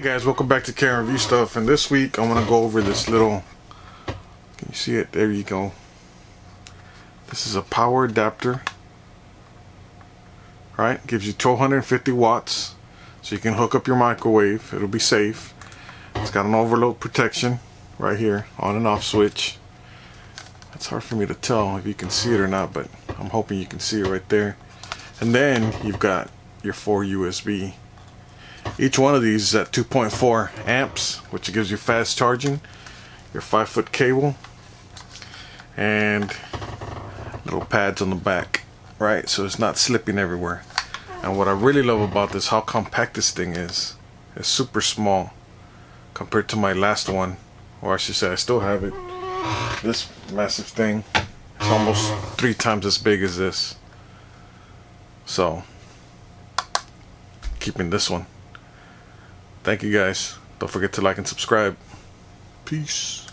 Hey guys, welcome back to Kevin Review Stuff and this week I'm to go over this little, can you see it? There you go. This is a power adapter, right? Gives you 1250 watts so you can hook up your microwave, it'll be safe. It's got an overload protection right here, on and off switch. It's hard for me to tell if you can see it or not, but I'm hoping you can see it right there. And then you've got your four USB each one of these is at 2.4 amps, which gives you fast charging. Your 5 foot cable. And little pads on the back. Right, so it's not slipping everywhere. And what I really love about this, how compact this thing is. It's super small compared to my last one. Or I should say I still have it. This massive thing is almost three times as big as this. So, keeping this one. Thank you guys. Don't forget to like and subscribe. Peace.